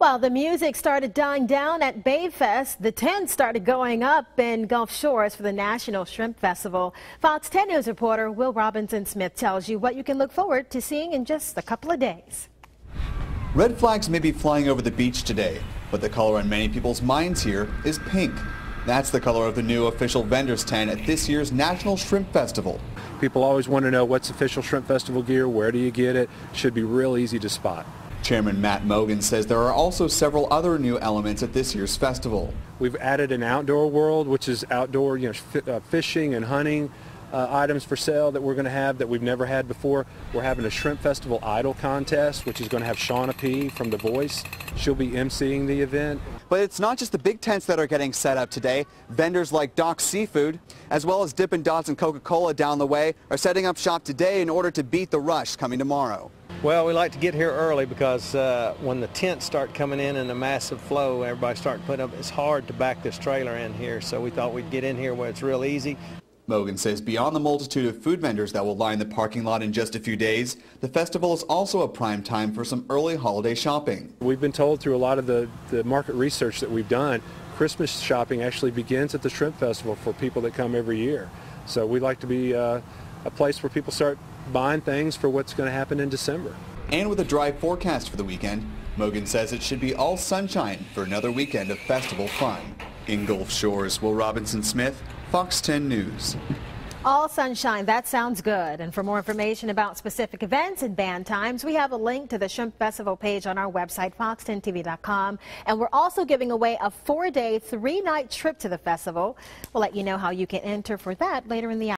Well, the music started dying down at Bayfest. The tents started going up in Gulf Shores for the National Shrimp Festival. Fox 10 News reporter Will Robinson Smith tells you what you can look forward to seeing in just a couple of days. Red flags may be flying over the beach today, but the color on many people's minds here is pink. That's the color of the new official vendor's tent at this year's National Shrimp Festival. People always want to know what's official Shrimp Festival gear, where do you get it? Should be real easy to spot. Chairman Matt Mogan says there are also several other new elements at this year's festival. We've added an outdoor world, which is outdoor you know, uh, fishing and hunting uh, items for sale that we're going to have that we've never had before. We're having a Shrimp Festival Idol contest, which is going to have Shauna P. from The Voice. She'll be emceeing the event. But it's not just the big tents that are getting set up today. Vendors like Doc Seafood, as well as Dippin' Dots and Coca-Cola down the way, are setting up shop today in order to beat the rush coming tomorrow. Well, we like to get here early because uh, when the tents start coming in in a massive flow, everybody start putting up, it's hard to back this trailer in here. So we thought we'd get in here where it's real easy. Mogan says beyond the multitude of food vendors that will line the parking lot in just a few days, the festival is also a prime time for some early holiday shopping. We've been told through a lot of the, the market research that we've done, Christmas shopping actually begins at the Shrimp Festival for people that come every year. So we like to be uh, a place where people start buying things for what's going to happen in December. And with a dry forecast for the weekend, Mogan says it should be all sunshine for another weekend of festival fun. In Gulf Shores, Will Robinson Smith, Fox 10 News. All sunshine, that sounds good. And for more information about specific events and band times, we have a link to the Shrimp Festival page on our website, fox10tv.com. And we're also giving away a four-day, three-night trip to the festival. We'll let you know how you can enter for that later in the hour.